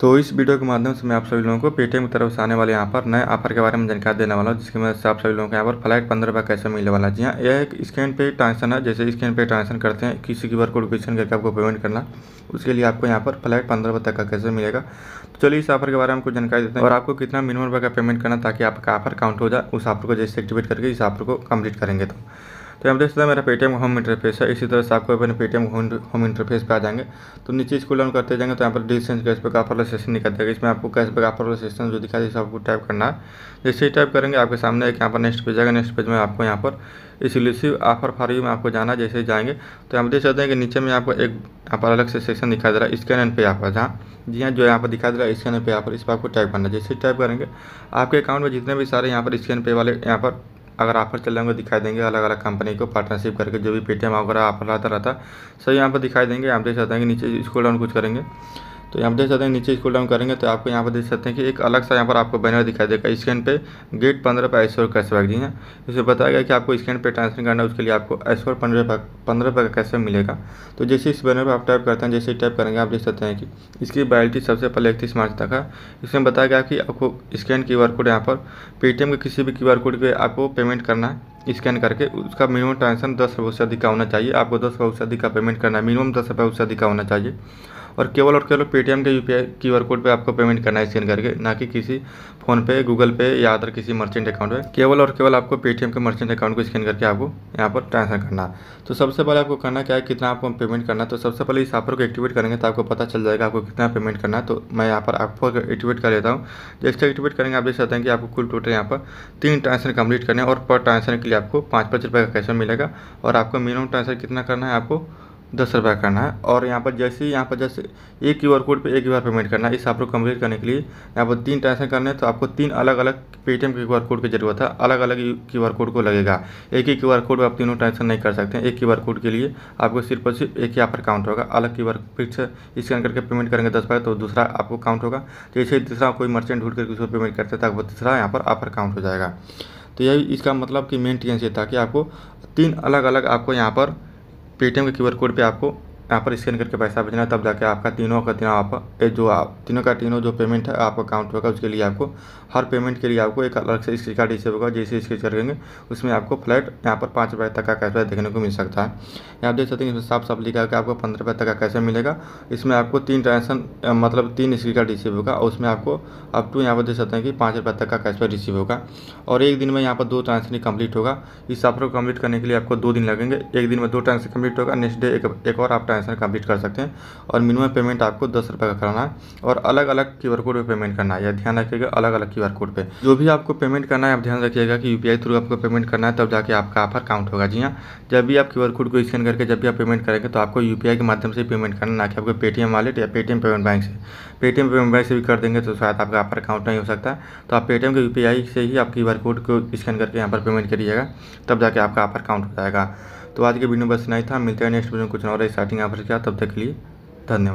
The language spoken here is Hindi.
तो इस वीडियो के माध्यम से मैं आप सभी लोगों को पेटीएम की तरफ़ से आने वाले यहाँ पर नए ऑफ़र के बारे में जानकारी देने वाला हूँ, जिसकी मदद से आप सभी लोगों को यहाँ पर फ़्लाइट पंद्रह रुपये कैसे मिलने वाला जी हाँ यह एक स्कैन पे ट्रांजेक्शन है, जैसे स्कैन पे ट्रांजेक्शन करते हैं, किसी क्यू आर कोड को स्कैन करके आपको पेमेंट करना, उसके लिए आपको यहाँ पर फ़्लाइट पंद्रह तक का कैसे मिलेगा। तो चलिए इस ऑफ़र के बारे में आपको जानकारी देते हैं, और आपको कितना मिनिमम रुपये का पेमेंट करना ताकि आपका ऑफ़र काउंट हो जाए, उस ऑफ़र को जैसे एक्टिवेट करके इस ऑफ़र को कंप्लीट करेंगे तो। तो यहाँ देख सकते हैं मेरा पेटीएम होम इंटरफेस है। इसी तरह से आपको अपने पेटीएम होम इंटरफेस पे आ जाएँगे। तो नीचे स्कूल डाउन करते जाएँगे तो यहाँ पर डिस्टेंस कैशबैक ऑफ़र सेशन निकल जाएगा इसमें आपको कैशबैक ऑफ़र सेशन जो दिखा इसे आपको टाइप करना है। जैसे ही टाइप करेंगे, आपके सामने एक यहाँ पर नेक्स्ट पेज आएगा। नेक्स्ट पेज में आपको यहाँ पर एक्सक्लूसिव ऑफ़र फॉर यू में आपको जाना जैसे ही जाएँगे। तो यहाँ देख सकते हैं कि नीचे में आपको एक, यहाँ पर अलग से सेक्शन दिखाई दे रहा है। स्कैन एंड पे यहाँ पर, जहाँ, जी हाँ जो यहाँ पर दिखा दे रहा है स्कैन एंड पे यहाँ पर इस पर आपको टाइप करना है। जैसे ही टाइप करेंगे, आपके अकाउंट में जितने भी सारे यहाँ पर स्कैन पे वाले यहाँ पर अगर ऑफ़र चल रहे होंगे दिखाई देंगे अलग अलग कंपनी को पार्टनरशिप करके, जो भी पेटीएम वगैरह ऑफ़र रहता रहता, सही यहाँ पर दिखाई देंगे। आप देख सकते हैं कि नीचे स्कूल डाउन कुछ करेंगे। तो यहाँ पर देख सकते हैं, नीचे स्कूल डाउन करेंगे तो आपको यहाँ पर देख सकते हैं कि एक अलग सा यहाँ पर आपको बैनर दिखाई देगा। स्कैन पे गेट पंद्रह पे ऐश्वर कैशबैक जी हैं। इसे बताया गया कि आपको स्कैन पे ट्रांसफ़र करना है, उसके लिए आपको ऐश्वर पंद्रह रुपये पंद्रह रुपये का कैसे मिलेगा। तो जैसे इस बैनर पर आप टाइप करते हैं, जैसे टाइप करेंगे, आप देख सकते हैं कि इसकी वैलिटी सबसे पहले इकतीस मार्च तक है। इसमें बताया गया कि आपको स्कैन क्यू कोड यहाँ पर पेटीएम के किसी भी आर कोड पर आपको पेमेंट करना है। स्कैन करके उसका मिनिमम ट्रांजेक्शन दस रुपये से अधिक का होना चाहिए। आपको दस रुपये से अधिक का पेमेंट करना है। मिनिमम दस रुपये से अधिक का होना चाहिए। और केवल और केवल पेटीएम के U P I Q R code पर आपको पेमेंट करना है स्कैन करके, ना कि किसी फ़ोनपे गूगल पे या अदर किसी मर्चेंट अकाउंट पे। केवल और केवल आपको पेटीएम के मर्चेंट अकाउंट को स्कैन करके आपको यहाँ पर ट्रांसफ़र करना। तो सबसे पहले आपको करना क्या है, कितना आपको पेमेंट करना है? तो सबसे पहले इस ऑफ़र को एक्टिवेट करेंगे तो आपको पता चल जाएगा आपको कितना पेमेंट करना है। तो मैं यहाँ पर आपको एक्टिवेट कर लेता हूँ। जैसे एक्टिवेट करेंगे, आप देख सकते हैं कि आपको कुल टोटल यहाँ पर तीन ट्रांसफ़र कंप्लीट करने और पर ट्रांसफ़र के लिए आपको पाँच पाँच रुपये का कैसे मिलेगा। और आपको मिनिमम ट्रांसफ़र कितना करना है, आपको दस रुपये करना है। और यहाँ पर जैसे ही यहाँ पर जैसे एक क्यू आर कोड पर एक ही बार पेमेंट करना है। इस आपको कंप्लीट करने के लिए यहाँ पर तीन ट्रांजेक्शन करने हैं। तो आपको तीन अलग अलग पेटीएम के क्यू आर कोड की ज़रूरत है। अलग अलग क्यू आर कोड को लगेगा। एक ही क्यू आर कोड पर आप तीनों ट्रांजेक्शन नहीं कर सकते हैं। एक क्यू आर कोड के लिए आपको सिर्फ़ और सिर्फ़ एक ही यहाँ पर काउंट होगा। अलग क्यू आर फिर से स्कैन करके पेमेंट करेंगे दस रुपये तो दूसरा आपको काउंट होगा। जैसे ही तीसरा कोई मर्चेंट ढूंढ करके उसको पेमेंट करते हैं वो तीसरा यहाँ पर ऑफ़र काउंट हो जाएगा। तो यही इसका मतलब कि मेन टेंस ये था कि आपको तीन अलग अलग आपको यहाँ पर पेटीएम के क्यू आर कोड पर आपको यहाँ पर स्कैन करके पैसा भेजना है तब जाके आपका तीनों का तीनों आप जो आप, तीनों का तीनों जो पेमेंट है, आपका अकाउंट होगा, उसके लिए आपको, हर पेमेंट के लिए आपको एक अलग से स्क्रीन कार्ड रिसीव होगा, जैसे स्केच करेंगे उसमें आपको फ्लैट यहाँ पर पाँच रुपये तक का कैशबैक देखने को मिल सकता है। यहाँ देख सकते हैं, इसमें साफ़ साफ़ लिखा है कि आपको पंद्रह रुपये तक का कैसे मिलेगा, इसमें आपको तीन ट्रांजेक्शन मतलब तीन स्क्रीन कार्ड रिसीव होगा, और उसमें आपको अप टू यहाँ पर देख सकते हैं कि पाँच रुपये तक का कैशबैक रिसीव होगा। और एक दिन में यहाँ पर दो ट्रांजेक्शन कंप्लीट होगा, इस सफ़र को कंप्लीट करने के लिए आपको दो दिन लगेंगे, एक दिन में दो ट्रांजेक्शन कंप्लीट होगा नेक्स्ट डे एक और आप ट्रांजेक्शन कंप्लीट कर सकते हैं। और मिनिमम पेमेंट आपको दस रुपये का करना है और अलग अलग क्यू आर कोड पर पेमेंट करना है। या ध्यान रखिएगा अलग अलग क्यू आर कोड पर जो भी आपको पेमेंट करना है, आप ध्यान रखिएगा कि यूपीआई थ्रू आपको पेमेंट करना है, तब जाके आपका ऑफ़र काउंट होगा। जी हाँ जब भी आप क्यू आर कोड को स्कैन करके जब भी आप पेमेंट करेंगे तो आपको यूपीआई के माध्यम से पेमेंट करना ना कि आपको पेटीएम वॉलेट या पेटीएम पेमेंट बैंक से। पेटीएम पेमेंट बैंक से भी कर देंगे तो शायद आपका ऑफ़र काउंट नहीं हो सकता। तो आप पेटीएम के यूपीआई से ही आप क्यू आर कोड को स्कैन करके यहाँ पर पेमेंट करिएगा, तब जाके आपका ऑफ़र काउंट हो जाएगा। तो आज के वीडियो बस नहीं था। मिलते हैं नेक्स्ट वीडियो में कुछ और स्टार्टिंग ऑफ़र क्या तब तक के लिए धन्यवाद।